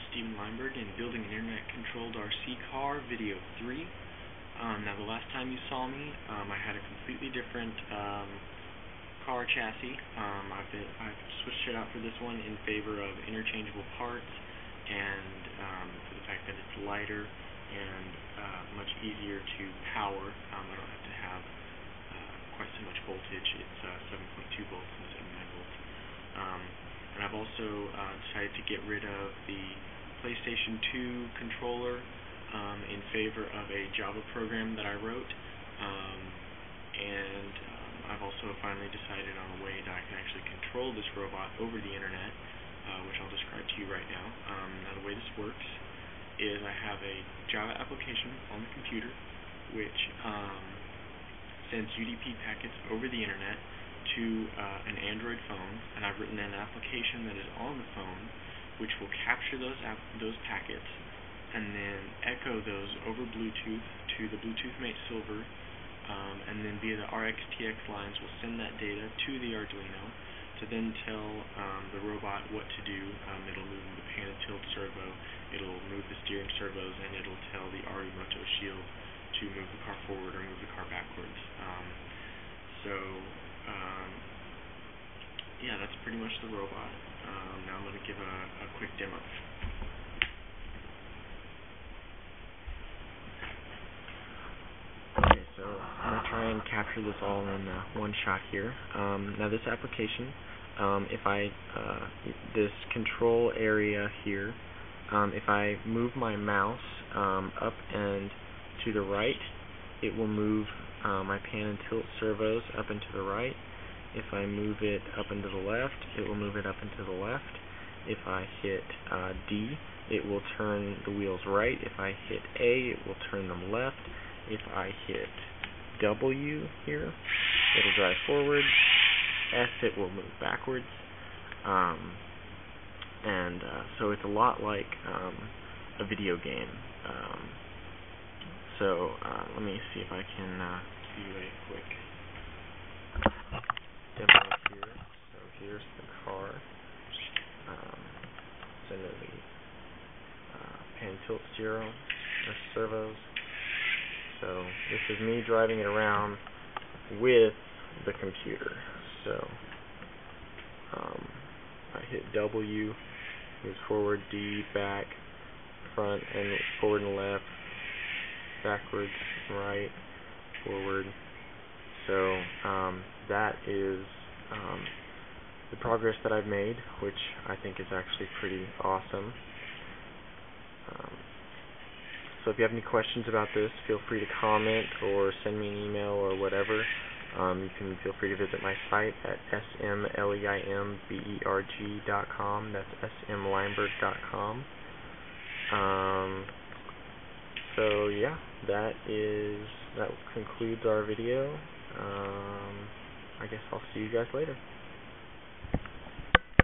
is Steven Leimberg in Building an Internet-Controlled RC Car, Video 3. Um, now the last time you saw me, um, I had a completely different um, car chassis. Um, I've, been, I've switched it out for this one in favor of interchangeable parts and um, for the fact that it's lighter and uh, much easier to power. Um, I don't have to have uh, quite so much voltage. It's uh, 7.2 volts instead of 9 volts. And I've also uh, decided to get rid of the PlayStation 2 controller um, in favor of a Java program that I wrote. Um, and um, I've also finally decided on a way that I can actually control this robot over the internet, uh, which I'll describe to you right now. Um, now the way this works is I have a Java application on the computer which um, sends UDP packets over the internet to uh, an Android phone, and I've written an application that is on the phone which will capture those those packets and then echo those over Bluetooth to the Bluetooth Mate Silver, um, and then via the RxTX lines will send that data to the Arduino to then tell um, the robot what to do. Um, it'll move the pan and tilt servo, it'll move the steering servos, and it'll tell the Arduino shield to move the car forward or move the car backwards. Um, so yeah, that's pretty much the robot. Um, now I'm going to give a, a quick demo. Okay, so I'm going to try and capture this all in uh, one shot here. Um, now this application, um, if I, uh, this control area here, um, if I move my mouse um, up and to the right, it will move uh, my pan and tilt servos up and to the right. If I move it up and to the left, it will move it up and to the left. If I hit uh, D, it will turn the wheels right. If I hit A, it will turn them left. If I hit W here, it'll drive forward. S, it will move backwards. Um, and uh, so it's a lot like um, a video game. Um, so uh, let me see if I can uh, do a quick demo here. So here's the car. Um, so the uh, pan tilt servo, the servos. So this is me driving it around with the computer. So um, I hit W, moves forward, D, back, front, and forward and left, backwards, right, forward. So um, that is um, the progress that I've made, which I think is actually pretty awesome. Um, so if you have any questions about this, feel free to comment or send me an email or whatever. Um, you can feel free to visit my site at smleimberg.com. That's smleimberg.com. Um, so yeah, that is that concludes our video. Um, I guess I'll see you guys later.